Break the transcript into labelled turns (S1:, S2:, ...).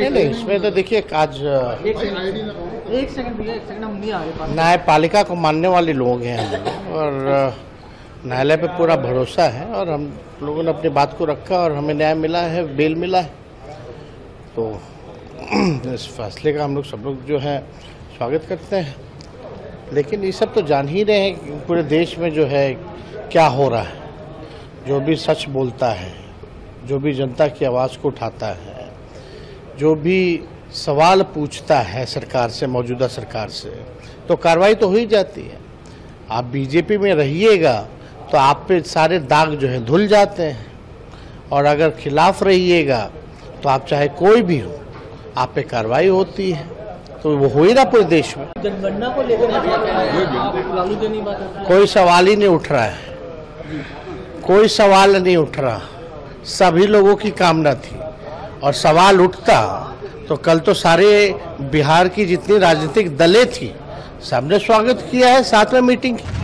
S1: नहीं नहीं इसमें तो देखिए आज
S2: एक सेकंड एक सेकंड भैया एक सेकंड हम नहीं आ रहे
S1: न्यायपालिका को मानने वाले लोग हैं हम और न्यायालय पे पूरा भरोसा है और हम लोगों ने अपनी बात को रखा और हमें न्याय मिला है बेल मिला है। तो इस फैसले का हम लोग सब लोग जो है स्वागत करते हैं। लेकिन ये सब तो जान ही रहे हैं कि पूरे देश में जो है क्या हो रहा है। जो भी सच बोलता है जो भी जनता की आवाज़ को उठाता है जो भी सवाल पूछता है सरकार से मौजूदा सरकार से तो कार्रवाई तो हो ही जाती है। आप बीजेपी में रहिएगा तो आप पे सारे दाग जो है धुल जाते हैं। और अगर खिलाफ रहिएगा तो आप चाहे कोई भी हो आप पे कार्रवाई होती है। तो वो हो ही ना पूरे देश में।
S2: जनगणना को लेकर
S1: कोई सवाल ही नहीं उठ रहा है। कोई सवाल नहीं उठ रहा। सभी लोगों की कामना थी। और सवाल उठता तो कल तो सारे बिहार की जितनी राजनीतिक दलें थी, सबने स्वागत किया है साथ में मीटिंग की।